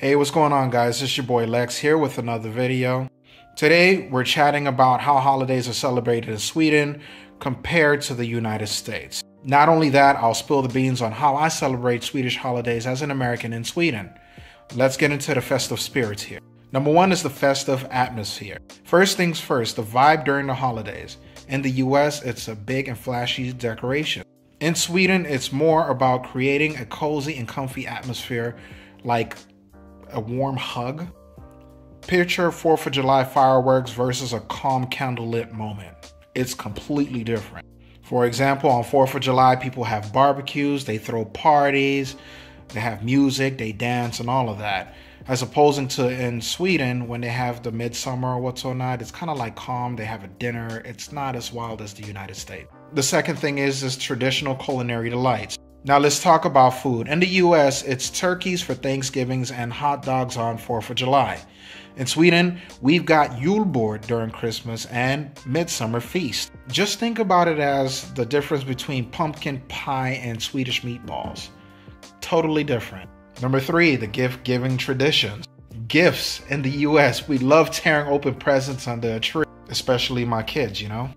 Hey, what's going on guys? It's your boy Lexx here with another video. Today, we're chatting about how holidays are celebrated in Sweden compared to the United States. Not only that, I'll spill the beans on how I celebrate Swedish holidays as an American in Sweden. Let's get into the festive spirits here. Number one is the festive atmosphere. First things first, the vibe during the holidays. In the US, it's a big and flashy decoration. In Sweden, it's more about creating a cozy and comfy atmosphere like a warm hug. Picture 4th of July fireworks versus a calm candlelit moment. It's completely different. For example, on 4th of July, people have barbecues, they throw parties, they have music, they dance, and all of that. As opposing to in Sweden, when they have the midsummer or what's not, it's kind of like calm. They have a dinner. It's not as wild as the United States. The second thing is is traditional culinary delights. Now let's talk about food. In the US, it's turkeys for Thanksgivings and hot dogs on 4th of July. In Sweden, we've got Julbord during Christmas and Midsummer Feast. Just think about it as the difference between pumpkin pie and Swedish meatballs. Totally different. Number three, the gift giving traditions. Gifts in the US, we love tearing open presents under a tree, especially my kids, you know?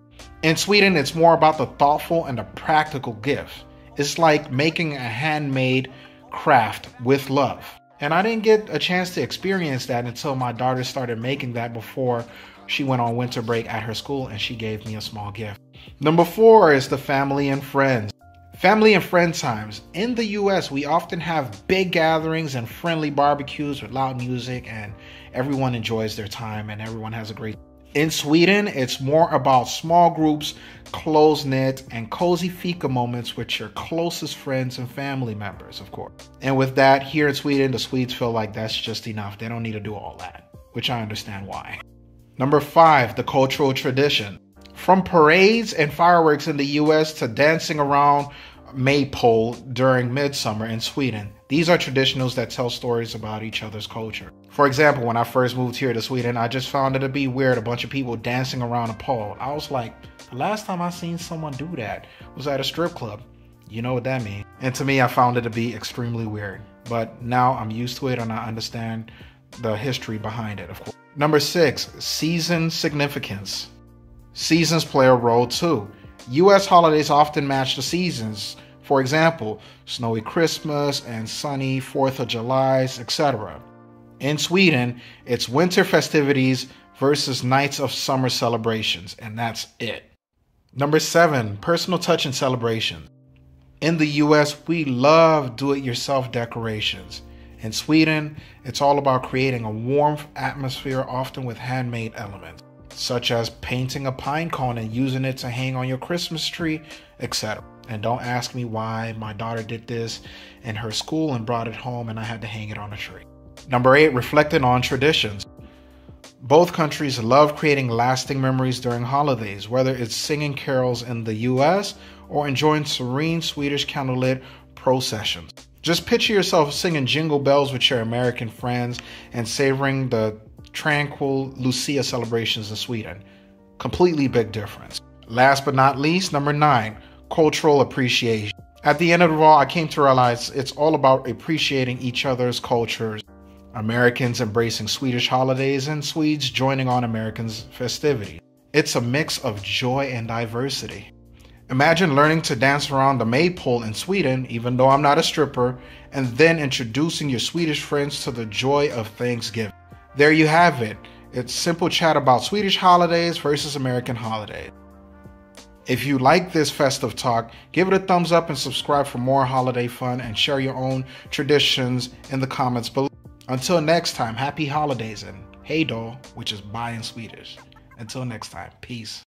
In Sweden, it's more about the thoughtful and the practical gift. It's like making a handmade craft with love. And I didn't get a chance to experience that until my daughter started making that before she went on winter break at her school and she gave me a small gift. Number four is the family and friends. Family and friend times. In the US, we often have big gatherings and friendly barbecues with loud music, and everyone enjoys their time and everyone has a great in Sweden, it's more about small groups, close knit, and cozy fika moments with your closest friends and family members, of course. And with that, here in Sweden, the Swedes feel like that's just enough. They don't need to do all that, which I understand why. Number five, the cultural tradition. From parades and fireworks in the US to dancing around maypole during midsummer in Sweden, these are traditionals that tell stories about each other's culture. For example, when I first moved here to Sweden, I just found it to be weird a bunch of people dancing around a pole. I was like, the last time I seen someone do that was at a strip club. You know what that means. And to me, I found it to be extremely weird. But now I'm used to it and I understand the history behind it, of course. Number six, season significance. Seasons play a role too. US holidays often match the seasons, for example, snowy Christmas and sunny 4th of July's, etc. In Sweden, it's winter festivities versus nights of summer celebrations, and that's it. Number seven, personal touch and celebration. In the US, we love do it yourself decorations. In Sweden, it's all about creating a warm atmosphere, often with handmade elements, such as painting a pine cone and using it to hang on your Christmas tree, etc. And don't ask me why my daughter did this in her school and brought it home and I had to hang it on a tree. Number eight, reflecting on traditions. Both countries love creating lasting memories during holidays, whether it's singing carols in the US or enjoying serene Swedish candlelit processions. Just picture yourself singing jingle bells with your American friends and savoring the tranquil Lucia celebrations in Sweden. Completely big difference. Last but not least, number nine, cultural appreciation. At the end of it all, I came to realize it's all about appreciating each other's cultures. Americans embracing Swedish holidays and Swedes joining on Americans' festivities. It's a mix of joy and diversity. Imagine learning to dance around the maypole in Sweden, even though I'm not a stripper, and then introducing your Swedish friends to the joy of Thanksgiving. There you have it. It's simple chat about Swedish holidays versus American holidays. If you like this festive talk, give it a thumbs up and subscribe for more holiday fun and share your own traditions in the comments below. Until next time, happy holidays and hej då, which is bye in Swedish. Until next time, peace.